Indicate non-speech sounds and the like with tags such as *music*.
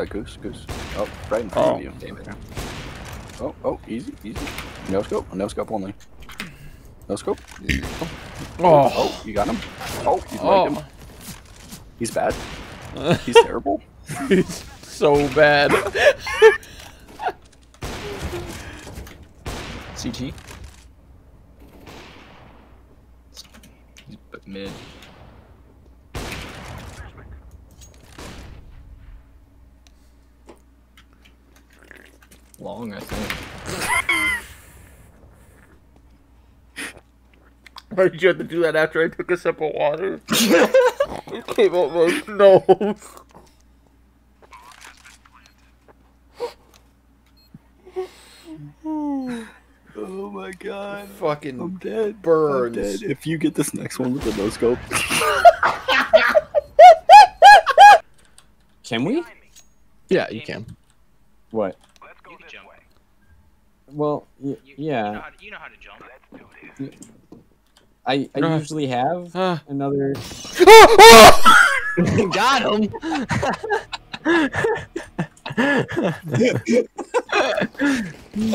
Uh, goose, goose. Oh, right in front Oh. of you. Oh, oh, easy, easy. No scope, no scope only. No scope. *clears throat* Oh. Oh, you got him. Oh, you Oh. like him. He's bad. *laughs* He's terrible. He's so bad. *laughs* CT. He's mid. Long, I think. *laughs* Why did you have to do that after I took a sip of water? it came out my nose. Oh my god. Fucking I'm dead. burns. I'm dead. If you get this next one with the no scope. Can we? Yeah, you can. What? You can jump. Well, y- You, You know, yeah. how to, you know how to jump. I, I Uh. usually have Uh. another. *laughs* *laughs* Got him. *laughs*